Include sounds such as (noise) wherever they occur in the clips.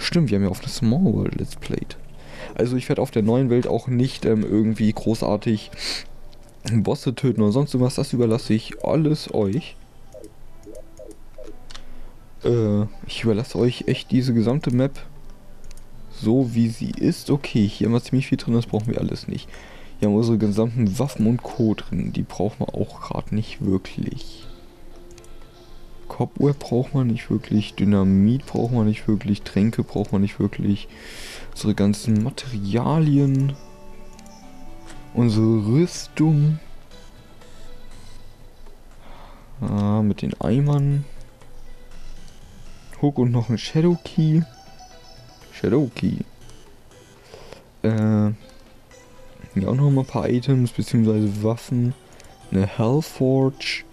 Stimmt, wir haben ja auf der Small World Let's Played. Also ich werde auf der neuen Welt auch nicht ähm, irgendwie großartig Bosse töten oder sonst irgendwas. Das überlasse ich alles euch. Äh, ich überlasse euch echt diese gesamte Map so wie sie ist. Okay, hier haben wir ziemlich viel drin, das brauchen wir alles nicht. Hier haben wir unsere gesamten Waffen und Co. drin. Die brauchen wir auch gerade nicht wirklich. Cobweb braucht man nicht wirklich, Dynamit braucht man nicht wirklich, Tränke braucht man nicht wirklich, unsere ganzen Materialien, unsere Rüstung, ah, mit den Eimern, Hook und noch ein Shadow Key, Shadow Key, äh, ja auch noch mal ein paar Items bzw. Waffen, eine Hellforge,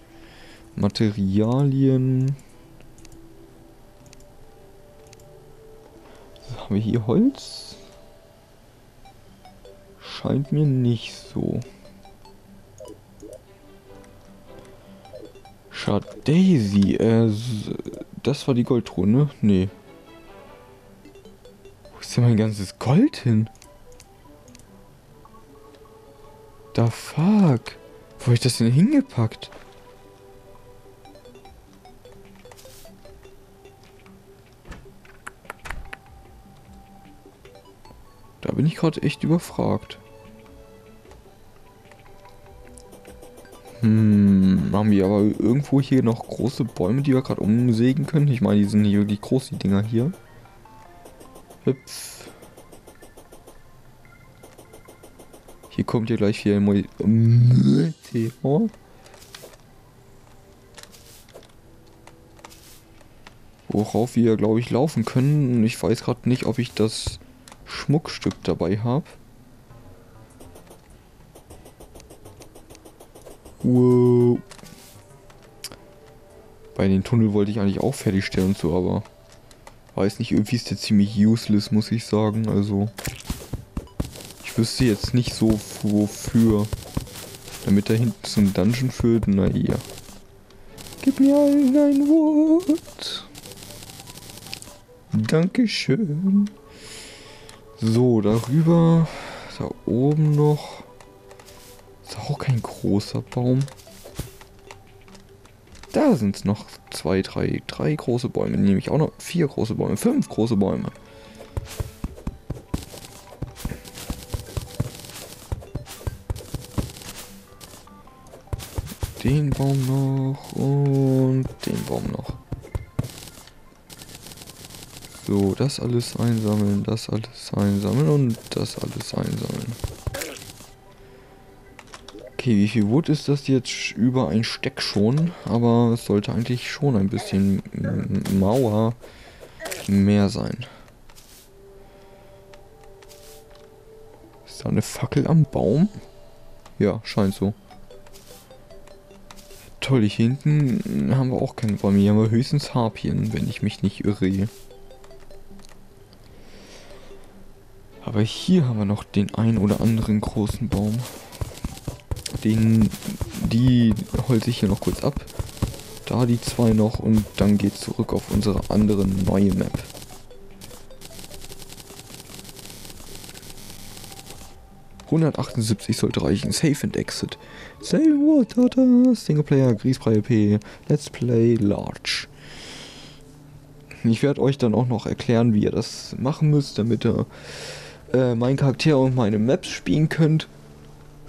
Materialien. Haben wir hier Holz? Scheint mir nicht so. Schad Daisy, äh, das war die Goldtruhe, ne? Nee. Wo ist denn mein ganzes Gold hin? Da fuck. Wo hab ich das denn hingepackt? Da bin ich gerade echt überfragt. Hm, haben wir aber irgendwo hier noch große Bäume, die wir gerade umsägen können? Ich meine, die sind nicht wirklich groß, die Dinger hier. Hüpf. Hier kommt ja gleich ein Thema. Worauf wir, glaube ich, laufen können. Ich weiß gerade nicht, ob ich das Schmuckstück dabei habe. Wow. Bei den Tunnel wollte ich eigentlich auch fertigstellen und so, aber weiß nicht, irgendwie ist der ziemlich useless, muss ich sagen. Also ich wüsste jetzt nicht so wofür. Damit da hinten zum Dungeon führt, naja. Gib mir allen ein Wort. Dankeschön. So, darüber. Da oben noch. Ist auch kein großer Baum. Da sind es noch zwei, drei, drei große Bäume. Nämlich auch noch vier große Bäume. Fünf große Bäume. Den Baum noch und den Baum noch. So, das alles einsammeln, das alles einsammeln und das alles einsammeln. Okay, wie viel Wood ist das jetzt? Über ein Steck schon, aber es sollte eigentlich schon ein bisschen Mauer mehr sein. Ist da eine Fackel am Baum? Ja, scheint so. Toll, hier hinten haben wir auch keine Bäume. Hier haben wir höchstens Harpien, wenn ich mich nicht irre. Aber hier haben wir noch den ein oder anderen großen Baum. Den, die holze ich hier noch kurz ab. Da die zwei noch und dann geht zurück auf unsere andere neue Map. ...178 sollte reichen. Save and Exit. Save Water, Singleplayer, Grießbrei P, Let's Play Large. Ich werde euch dann auch noch erklären, wie ihr das machen müsst, damit ihr äh, meinen Charakter und meine Maps spielen könnt,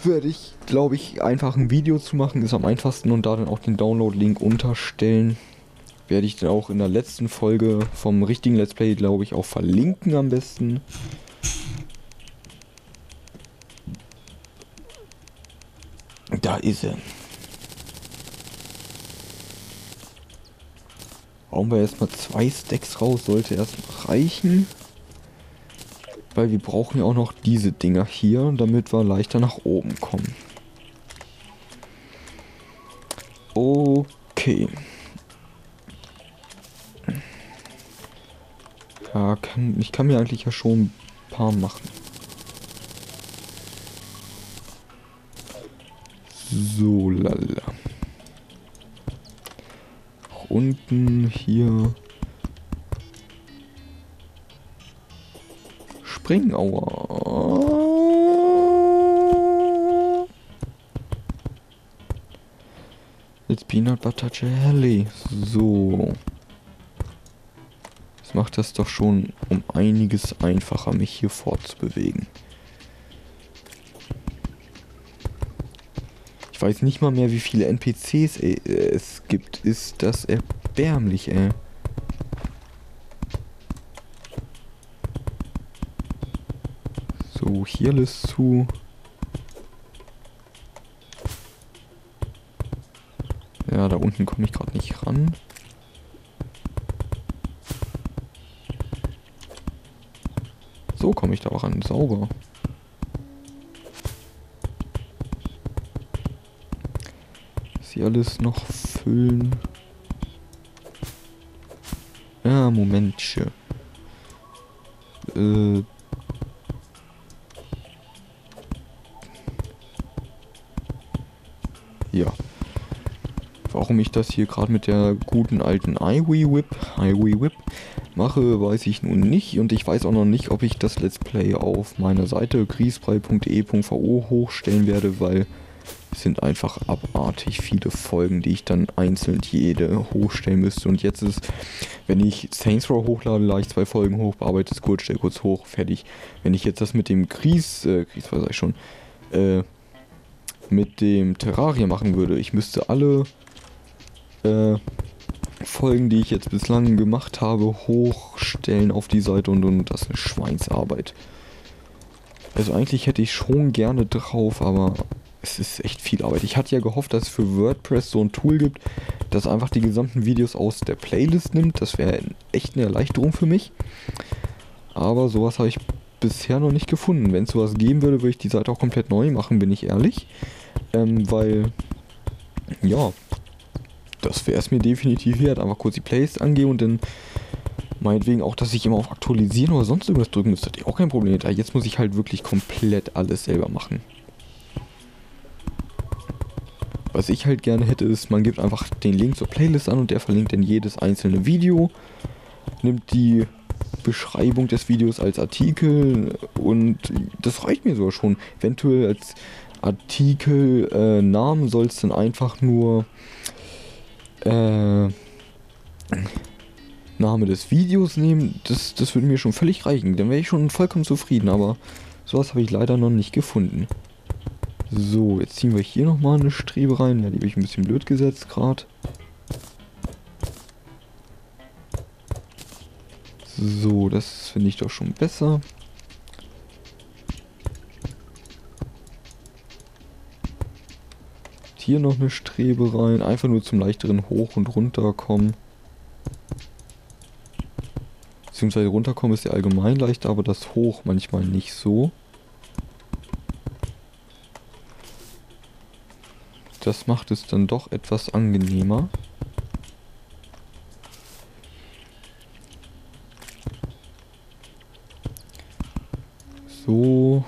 werde ich, glaube ich, einfach ein Video zu machen. Ist am einfachsten und da dann auch den Download-Link unterstellen. Werde ich dann auch in der letzten Folge vom richtigen Let's Play, glaube ich, auch verlinken am besten. Da ist er. Hauen wir erstmal zwei Stacks raus, sollte erstmal reichen weil wir brauchen ja auch noch diese Dinger hier, damit wir leichter nach oben kommen. Okay. Ja, kann, ich kann mir eigentlich ja schon ein paar machen. So, lala. Unten hier springen. Aua. It's Peanut Butter Jelly. So. Das macht das doch schon um einiges einfacher, mich hier fortzubewegen. Ich weiß nicht mal mehr, wie viele NPCs äh, es gibt. Ist das erbärmlich, ey. So, hier alles zu. Ja, da unten komme ich gerade nicht ran. So komme ich da auch ran. Sauber. Sie alles noch füllen. Ja, Momentchen. Äh. Ja. Warum ich das hier gerade mit der guten alten iWii Whip, iWii Whip mache, weiß ich nun nicht. Und ich weiß auch noch nicht, ob ich das Let's Play auf meiner Seite griesbrei.de.vo hochstellen werde, weil es sind einfach abartig viele Folgen, die ich dann einzeln jede hochstellen müsste. Und jetzt ist, wenn ich Saints Row hochlade, lade ich zwei Folgen hoch, bearbeite es kurz, stelle kurz hoch, fertig. Wenn ich jetzt das mit dem Gries, äh, Gries weiß ich schon, äh, mit dem Terraria machen würde, ich müsste alle äh, Folgen, die ich jetzt bislang gemacht habe, hochstellen auf die Seite und, und das ist eine Schweinsarbeit. Also eigentlich hätte ich schon gerne drauf, aber es ist echt viel Arbeit. Ich hatte ja gehofft, dass es für WordPress so ein Tool gibt, das einfach die gesamten Videos aus der Playlist nimmt. Das wäre echt eine Erleichterung für mich. Aber sowas habe ich bisher noch nicht gefunden. Wenn es sowas geben würde, würde ich die Seite auch komplett neu machen, bin ich ehrlich. Ähm, weil, ja, das wäre es mir definitiv wert. Einfach kurz die Playlist angehen und dann meinetwegen auch, dass ich immer auf Aktualisieren oder sonst irgendwas drücken müsste. Auch kein Problem. Jetzt muss ich halt wirklich komplett alles selber machen. Was ich halt gerne hätte, ist, man gibt einfach den Link zur Playlist an und der verlinkt dann jedes einzelne Video, nimmt die Beschreibung des Videos als Artikel und das reicht mir sogar schon. Eventuell als Artikel äh, soll es dann einfach nur äh, Name des Videos nehmen. Das, das würde mir schon völlig reichen. Dann wäre ich schon vollkommen zufrieden, aber sowas habe ich leider noch nicht gefunden. So, jetzt ziehen wir hier nochmal eine Strebe rein. Ja, die habe ich ein bisschen blöd gesetzt gerade. So, das finde ich doch schon besser. Hier noch eine Strebe rein. Einfach nur zum leichteren Hoch- und Runterkommen. Beziehungsweise runterkommen ist ja allgemein leichter, aber das Hoch manchmal nicht so. Das macht es dann doch etwas angenehmer. So.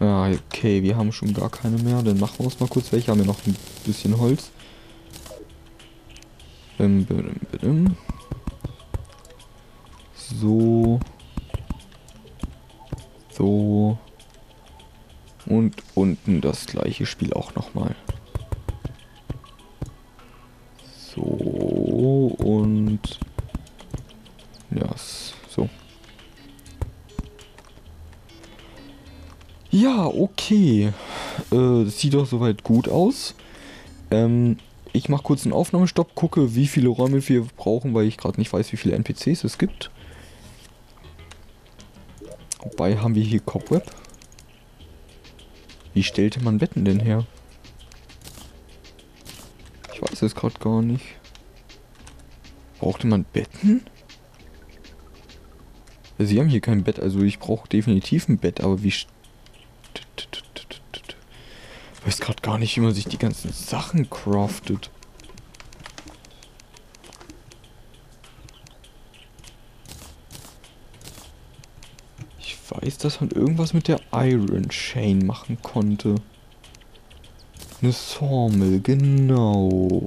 Ja, okay, wir haben schon gar keine mehr. Dann machen wir uns mal kurz welche. Haben wir noch ein bisschen Holz. So. So. Und unten das gleiche Spiel auch nochmal. So und Ja, okay. Äh, sieht doch soweit gut aus. Ähm, ich mache kurz einen Aufnahmestopp, gucke, wie viele Räume wir brauchen, weil ich gerade nicht weiß, wie viele NPCs es gibt. Wobei haben wir hier Cobweb. Wie stellte man Betten denn her? Ich weiß es gerade gar nicht. Brauchte man Betten? Sie haben hier kein Bett, also ich brauche definitiv ein Bett, aber wie... Ich weiß gerade gar nicht, wie man sich die ganzen Sachen craftet. Ich weiß, dass man irgendwas mit der Iron Chain machen konnte. Eine Sawmill, genau.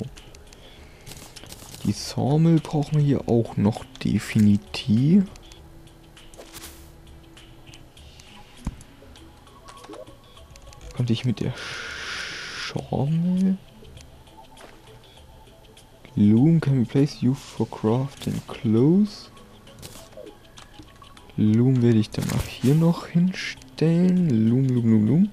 Die Sawmill brauchen wir hier auch noch definitiv. Konnte ich mit der Sch Schormel... Loom can be placed used for crafting clothes. Loom werde ich dann mal hier noch hinstellen. Loom, Loom, Loom, Loom.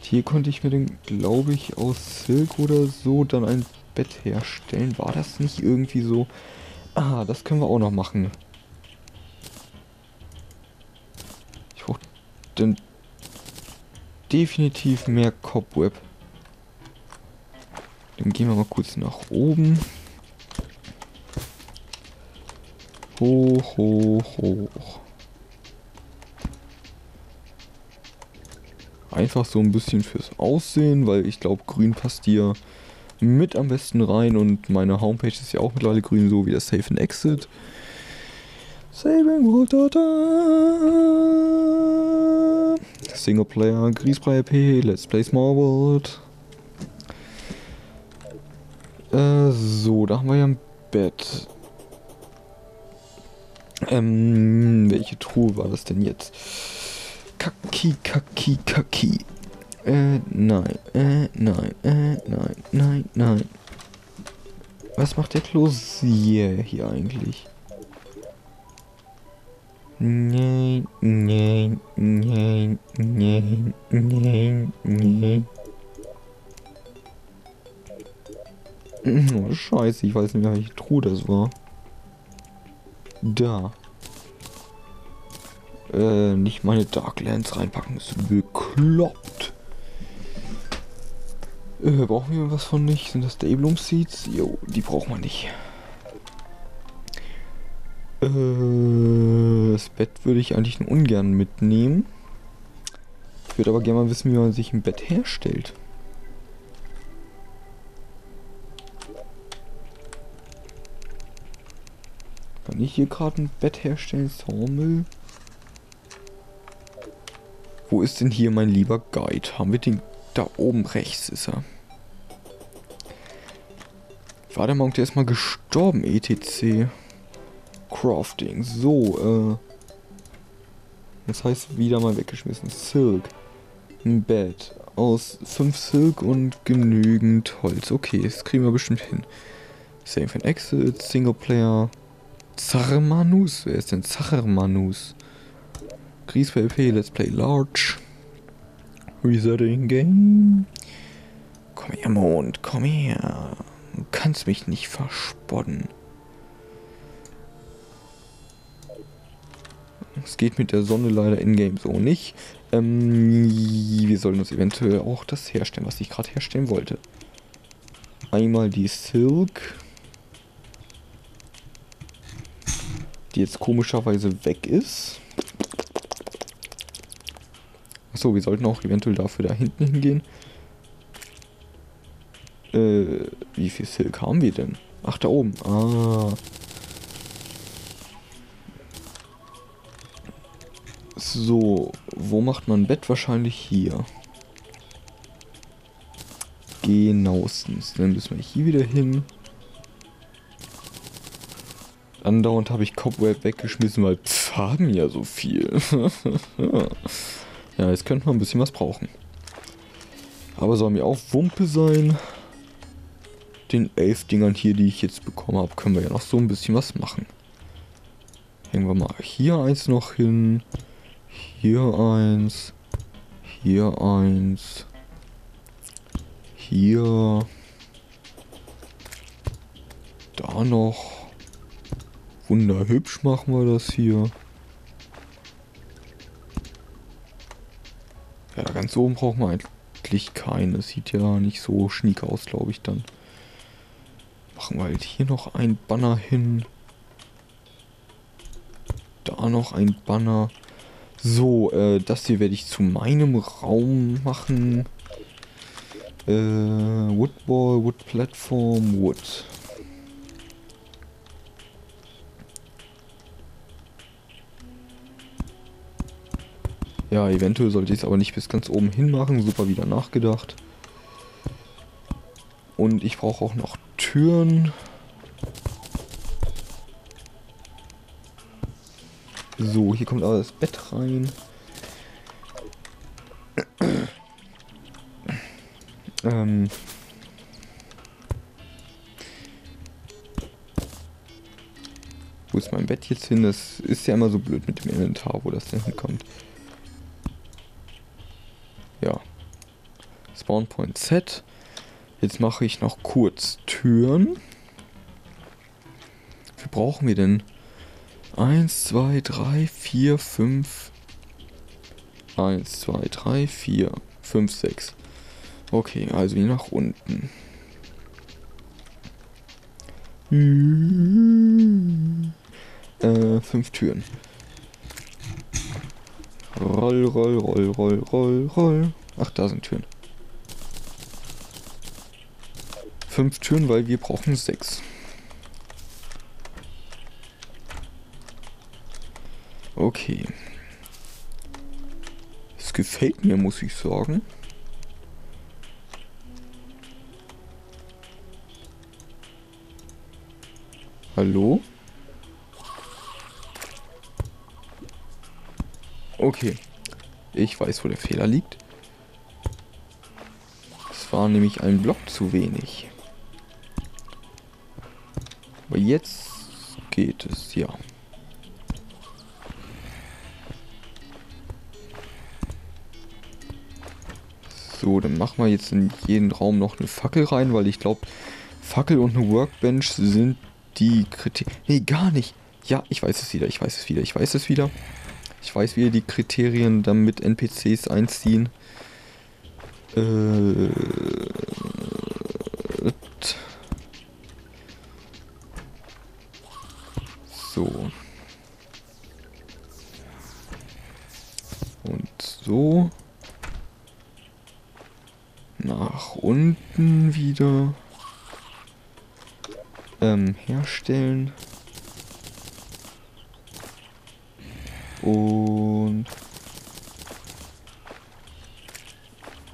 Hier konnte ich mir dann, glaube ich, aus Silk oder so dann ein Bett herstellen. War das nicht irgendwie so? Ah, das können wir auch noch machen. Ich brauche dann definitiv mehr Cobweb. Dann gehen wir mal kurz nach oben. Hoch, hoch, hoch. Einfach so ein bisschen fürs Aussehen, weil ich glaube, grün passt hier mit am besten rein und meine Homepage ist ja auch mittlerweile grün, so wie das Safe and Exit. Saving World Data. Singleplayer, Griesbrei P, Let's Play Small World. Äh, so, da haben wir ja ein Bett. Ähm, welche Truhe war das denn jetzt? Kaki, Kaki, Kaki. Äh, nein, äh, nein, äh, nein, nein, nein. Was macht der Klosier hier eigentlich? Nein, nein, nein, nein, nein, nein. Oh, scheiße, ich weiß nicht welche Truhe das war. Da. Äh, nicht meine Darklands reinpacken, ist bekloppt. Äh, brauchen wir was von nicht? Sind das Dablum Seeds? Jo, die braucht man nicht. Äh, das Bett würde ich eigentlich nur ungern mitnehmen. Ich würde aber gerne mal wissen, wie man sich ein Bett herstellt. Kann ich hier gerade ein Bett herstellen? Sawmill? Wo ist denn hier mein lieber Guide? Haben wir den... Da oben rechts ist er. War der Monk, der ist mal gestorben, etc. Crafting. So, äh... Das heißt, wieder mal weggeschmissen. Silk. Ein Bett. Aus 5 Silk und genügend Holz. Okay, das kriegen wir bestimmt hin. Save and Exit, Singleplayer. Zarmanus? Wer ist denn Zarmanus? Gries PvP, Let's Play Large. Resetting Game. Komm her, Mond, komm her. Du kannst mich nicht verspotten. Es geht mit der Sonne leider in-game so nicht. Ähm, wir sollen uns eventuell auch das herstellen, was ich gerade herstellen wollte. Einmal die Silk. Die jetzt komischerweise weg ist. Achso, wir sollten auch eventuell dafür da hinten hingehen. Äh, wie viel Silk haben wir denn? Ach, da oben. Ah. So, wo macht man ein Bett? Wahrscheinlich hier. Genauestens. Dann müssen wir hier wieder hin. Andauernd habe ich Cobweb weggeschmissen, weil pff, haben ja so viel. (laughs) Ja, jetzt könnte man ein bisschen was brauchen. Aber soll mir auch Wumpe sein. Den elf Dingern hier, die ich jetzt bekommen habe, können wir ja noch so ein bisschen was machen. Hängen wir mal hier eins noch hin. Hier eins. Hier eins. Hier. Da noch. Wunderhübsch machen wir das hier. Ja, ganz oben brauchen wir eigentlich keine. Sieht ja nicht so schniek aus, glaube ich dann. Machen wir halt hier noch ein Banner hin. Da noch ein Banner. So, äh, das hier werde ich zu meinem Raum machen. Äh, Woodball, Wood Platform, Wood. Ja, eventuell sollte ich es aber nicht bis ganz oben hin machen. Super wieder nachgedacht. Und ich brauche auch noch Türen. So, hier kommt auch das Bett rein. ähm. Wo ist mein Bett jetzt hin? Das ist ja immer so blöd mit dem Inventar, wo das denn hinkommt. Ja. Spawn Point Set. Jetzt mache ich noch kurz Türen. Wie brauchen wir denn? 1, 2, 3, 4, 5. 1, 2, 3, 4, 5, 6. Okay, also hier nach unten. Äh, fünf Türen. Roll, roll, roll, roll, roll, roll. Ach, da sind Türen. Fünf Türen, weil wir brauchen sechs. Okay. Es gefällt mir, muss ich sagen. Hallo? Okay. Ich weiß, wo der Fehler liegt. Es war nämlich ein Block zu wenig. Aber jetzt geht es, ja. So, dann machen wir jetzt in jeden Raum noch eine Fackel rein, weil ich glaube, Fackel und eine Workbench sind die Kriterien. Nee, gar nicht. Ja, ich weiß es wieder, ich weiß es wieder, ich weiß es wieder. Ich weiß, wie die Kriterien damit NPCs einziehen. Äh, so. Und so. Nach unten wieder. Ähm, herstellen. Und...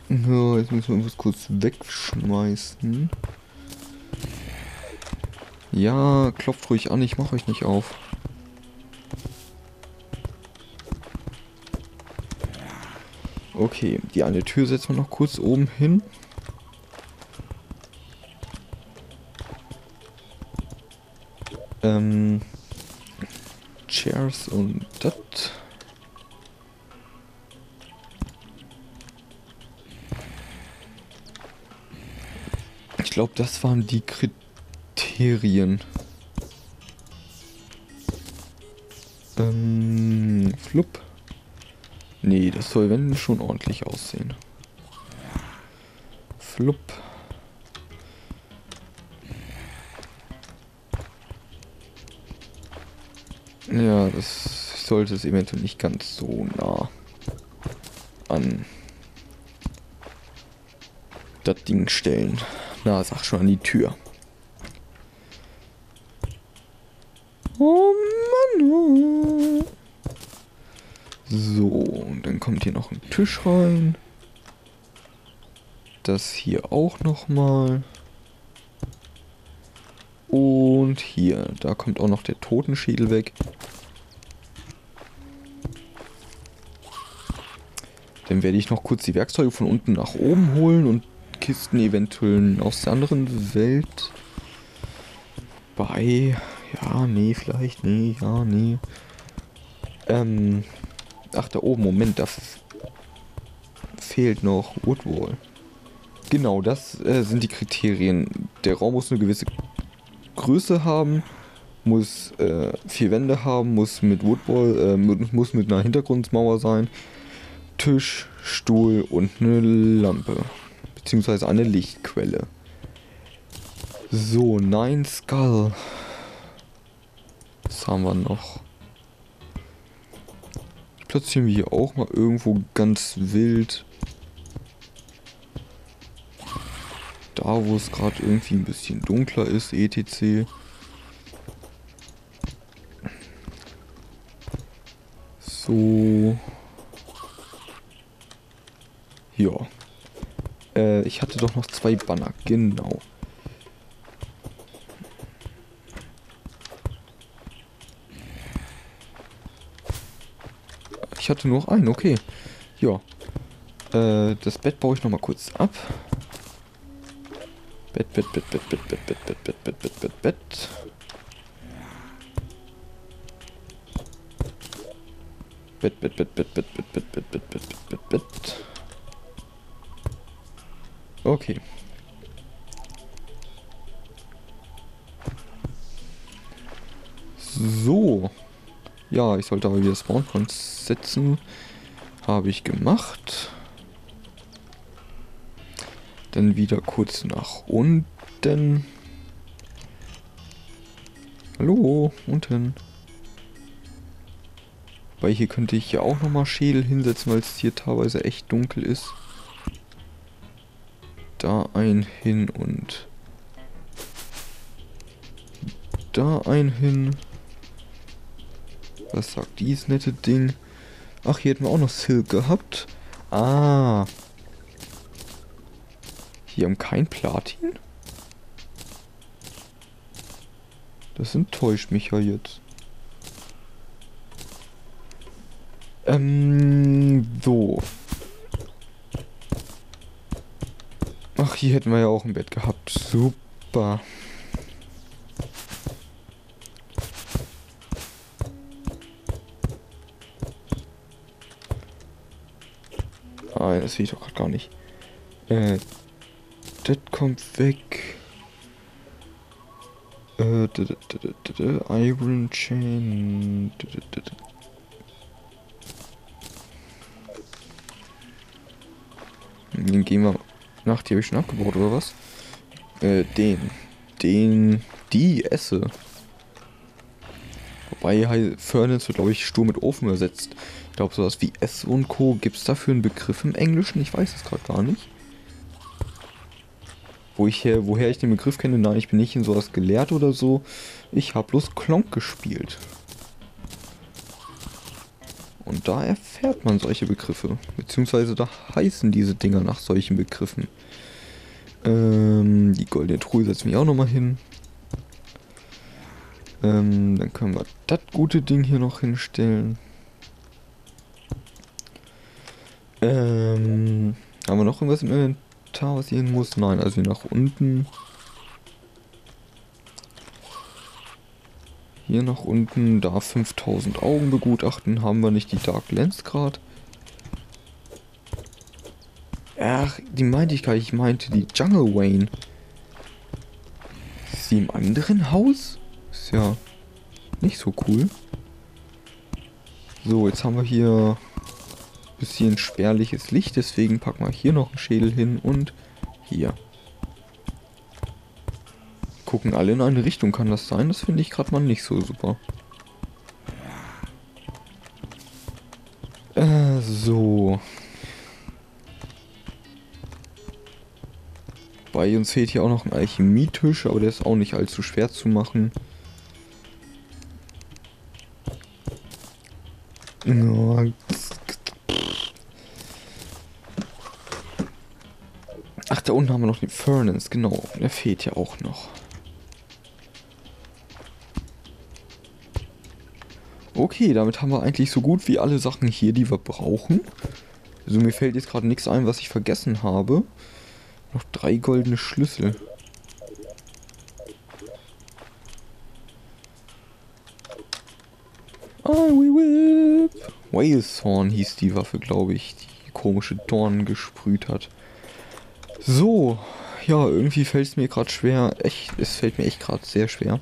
Ja, jetzt müssen wir irgendwas kurz wegschmeißen. Ja, klopft ruhig an, ich mach euch nicht auf. Okay, die eine Tür setzen wir noch kurz oben hin. Ähm, Chairs und das. Ich glaube, das waren die Kriterien. Ähm, flupp. Nee, das soll wenn schon ordentlich aussehen. Flupp. Ja, das sollte es eventuell nicht ganz so nah an das Ding stellen. Na, sag schon an die Tür. Oh Mann. Oh. So, und dann kommt hier noch ein Tisch rein. Das hier auch noch mal. Und hier, da kommt auch noch der Totenschädel weg. Dann werde ich noch kurz die Werkzeuge von unten nach oben holen und Kisten eventuell aus der anderen Welt bei. Ja, nee, vielleicht, nee, ja, nee. Ähm, ach, da oben, Moment, da fehlt noch Woodwall. Genau, das äh, sind die Kriterien. Der Raum muss eine gewisse Größe haben, muss äh, vier Wände haben, muss mit Woodwall, äh, muss mit einer Hintergrundmauer sein, Tisch, Stuhl und eine Lampe. Beziehungsweise eine Lichtquelle. So, Nine Skull. Was haben wir noch? Platzieren wir hier auch mal irgendwo ganz wild. Da, wo es gerade irgendwie ein bisschen dunkler ist, etc. So. Ja. Äh, ich hatte doch noch zwei Banner, genau. Ich hatte nur noch einen, okay. Ja. Äh, das Bett baue ich noch mal kurz ab. Bett, Bett, Bett, Bett, Bett, Bett, Bett, Bett, Bett, Bett, Bett, Bett, Bett. Bett, Bett, Bett, Bett, Bett, Bett, Bett, Bett, Bett, Bett, Bett, Bett, Bett. Okay. So. Ja, ich sollte aber wieder Spawn setzen. Habe ich gemacht. Dann wieder kurz nach unten. Hallo, unten. Weil hier könnte ich ja auch nochmal Schädel hinsetzen, weil es hier teilweise echt dunkel ist. Da ein hin und da ein hin. Was sagt dieses nette Ding? Ach, hier hätten wir auch noch Silk gehabt. Ah. Hier haben kein Platin? Das enttäuscht mich ja jetzt. Ähm, so. Ach, hier hätten wir ja auch ein Bett gehabt. Super. Ah, das sehe ich doch gerade gar nicht. Äh, das kommt weg. Äh, Iron Chain. Den gehen wir nach, die habe ich schon abgebaut, oder was? Äh, den. Den. Die esse. Wobei Furnace wird, glaube ich, Stur mit Ofen ersetzt. Ich glaube, sowas wie S und Co. Gibt es dafür einen Begriff im Englischen? Ich weiß es gerade gar nicht. Wo ich her, woher ich den Begriff kenne, nein, ich bin nicht in sowas gelehrt oder so. Ich habe bloß Klonk gespielt. Und da erfährt man solche Begriffe. Beziehungsweise da heißen diese Dinger nach solchen Begriffen. Ähm, die goldene Truhe setzen wir auch nochmal hin. Ähm, dann können wir das gute Ding hier noch hinstellen. Ähm, haben wir noch irgendwas im Inventar, was hier hin muss? Nein, also nach unten. Hier nach unten, da 5000 Augen begutachten, haben wir nicht die Dark Lens gerade. Ach, die meinte ich gar nicht, ich meinte die Jungle Wayne. Ist sie im anderen Haus? Ist ja nicht so cool. So, jetzt haben wir hier bisschen spärliches Licht, deswegen packen wir hier noch einen Schädel hin und hier gucken alle in eine Richtung, kann das sein? Das finde ich gerade mal nicht so super. Äh, so. Bei uns fehlt hier auch noch ein Alchemietisch, aber der ist auch nicht allzu schwer zu machen. Ach, da unten haben wir noch den Furnace, genau. Der fehlt ja auch noch. Okay, damit haben wir eigentlich so gut wie alle Sachen hier, die wir brauchen. Also mir fällt jetzt gerade nichts ein, was ich vergessen habe. Noch drei goldene Schlüssel. I whip. Whalethorn hieß die Waffe, glaube ich, die komische Dornen gesprüht hat. So, ja, irgendwie fällt es mir gerade schwer. Echt, es fällt mir echt gerade sehr schwer,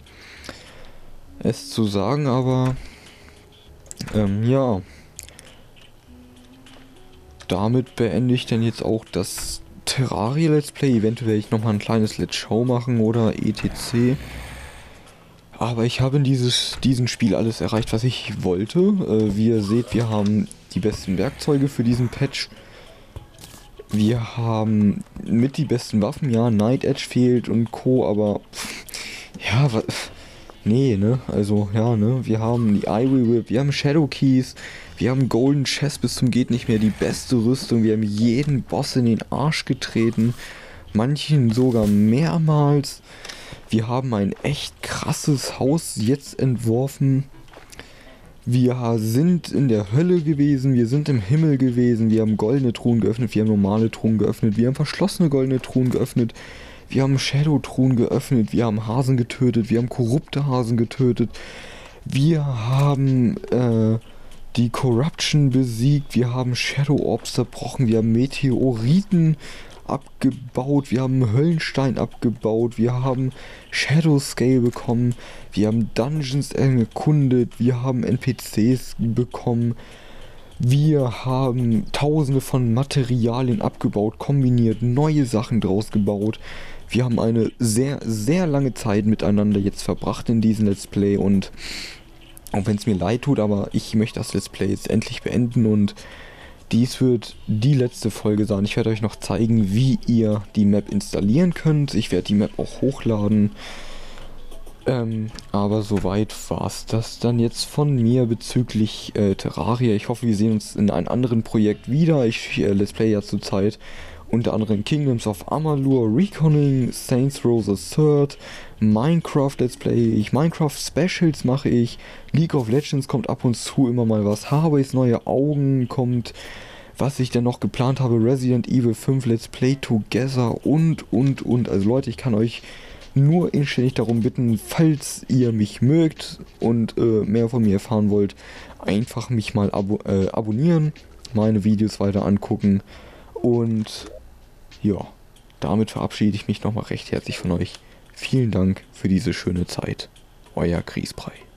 es zu sagen, aber ähm, ja. Damit beende ich dann jetzt auch das Terraria Let's Play. Eventuell ich nochmal ein kleines Let's Show machen oder etc. Aber ich habe in dieses, diesem Spiel alles erreicht, was ich wollte. Äh, wie ihr seht, wir haben die besten Werkzeuge für diesen Patch. Wir haben mit die besten Waffen, ja, Night Edge fehlt und Co., aber ja, was, Nee, ne? Also, ja, ne? Wir haben die Ivory Whip, wir haben Shadow Keys, wir haben Golden Chest bis zum geht nicht mehr, die beste Rüstung, wir haben jeden Boss in den Arsch getreten, manchen sogar mehrmals. Wir haben ein echt krasses Haus jetzt entworfen. Wir sind in der Hölle gewesen, wir sind im Himmel gewesen, wir haben goldene Truhen geöffnet, wir haben normale Truhen geöffnet, wir haben verschlossene goldene Truhen geöffnet, Wir haben Shadow-Truhen geöffnet, wir haben Hasen getötet, wir haben korrupte Hasen getötet, wir haben äh, die Corruption besiegt, wir haben Shadow Orbs zerbrochen, wir haben Meteoriten abgebaut, wir haben Höllenstein abgebaut, wir haben Shadow Scale bekommen, wir haben Dungeons erkundet, wir haben NPCs bekommen, wir haben tausende von Materialien abgebaut, kombiniert, neue Sachen draus gebaut. Wir haben eine sehr, sehr lange Zeit miteinander jetzt verbracht in diesem Let's Play und auch wenn es mir leid tut, aber ich möchte das Let's Play jetzt endlich beenden und dies wird die letzte Folge sein. Ich werde euch noch zeigen, wie ihr die Map installieren könnt. Ich werde die Map auch hochladen. Ähm, aber soweit war es das dann jetzt von mir bezüglich äh, Terraria. Ich hoffe, wir sehen uns in einem anderen Projekt wieder. Ich äh, Let's Play ja zurzeit unter anderem Kingdoms of Amalur, Reconning, Saints Row the Third, Minecraft Let's Play ich, Minecraft Specials mache ich, League of Legends kommt ab und zu immer mal was, Harveys neue Augen kommt, was ich denn noch geplant habe, Resident Evil 5 Let's Play Together und, und, und. Also Leute, ich kann euch nur inständig darum bitten, falls ihr mich mögt und äh, mehr von mir erfahren wollt, einfach mich mal abo äh, abonnieren, meine Videos weiter angucken und ja, damit verabschiede ich mich nochmal recht herzlich von euch. Vielen Dank für diese schöne Zeit. Euer Griesbrei.